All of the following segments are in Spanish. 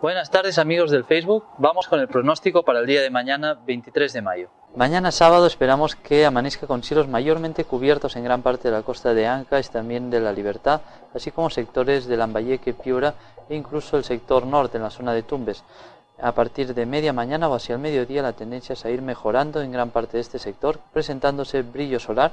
Buenas tardes amigos del Facebook, vamos con el pronóstico para el día de mañana 23 de mayo. Mañana sábado esperamos que amanezca con cielos mayormente cubiertos en gran parte de la costa de Anca y también de la Libertad, así como sectores de Lambayeque, Piura e incluso el sector norte en la zona de Tumbes. A partir de media mañana o hacia el mediodía la tendencia es a ir mejorando en gran parte de este sector, presentándose brillo solar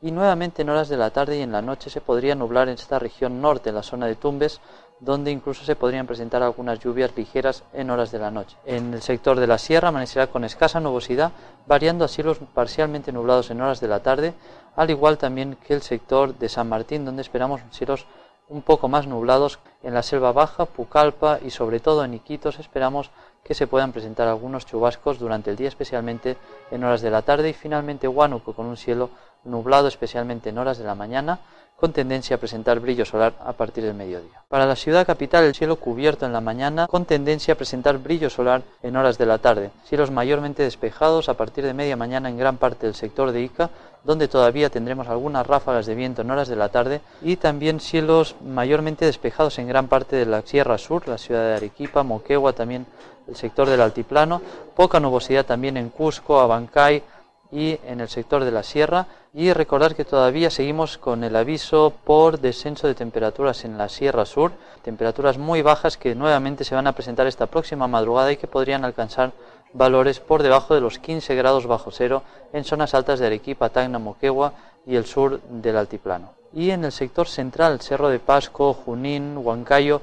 y nuevamente en horas de la tarde y en la noche se podría nublar en esta región norte, en la zona de Tumbes, donde incluso se podrían presentar algunas lluvias ligeras en horas de la noche. En el sector de la sierra amanecerá con escasa nubosidad, variando a cielos parcialmente nublados en horas de la tarde, al igual también que el sector de San Martín, donde esperamos cielos un poco más nublados. En la selva baja, Pucallpa y sobre todo en Iquitos esperamos que se puedan presentar algunos chubascos durante el día, especialmente en horas de la tarde, y finalmente Huánuco con un cielo nublado especialmente en horas de la mañana, con tendencia a presentar brillo solar a partir del mediodía. Para la ciudad capital el cielo cubierto en la mañana con tendencia a presentar brillo solar en horas de la tarde, cielos mayormente despejados a partir de media mañana en gran parte del sector de Ica, donde todavía tendremos algunas ráfagas de viento en horas de la tarde y también cielos mayormente despejados en gran parte de la Sierra Sur, la ciudad de Arequipa, Moquegua, también el sector del altiplano, poca nubosidad también en Cusco, Abancay, y en el sector de la sierra y recordar que todavía seguimos con el aviso por descenso de temperaturas en la sierra sur, temperaturas muy bajas que nuevamente se van a presentar esta próxima madrugada y que podrían alcanzar valores por debajo de los 15 grados bajo cero en zonas altas de Arequipa, Tacna, Moquegua y el sur del altiplano. Y en el sector central, Cerro de Pasco, Junín, Huancayo,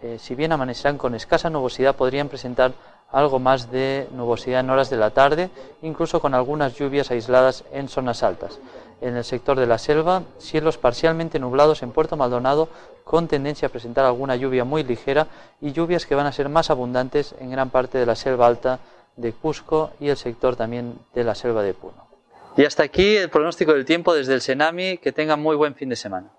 eh, si bien amanecerán con escasa nubosidad, podrían presentar algo más de nubosidad en horas de la tarde, incluso con algunas lluvias aisladas en zonas altas. En el sector de la selva, cielos parcialmente nublados en Puerto Maldonado, con tendencia a presentar alguna lluvia muy ligera y lluvias que van a ser más abundantes en gran parte de la selva alta de Cusco y el sector también de la selva de Puno. Y hasta aquí el pronóstico del tiempo desde el Senami. Que tengan muy buen fin de semana.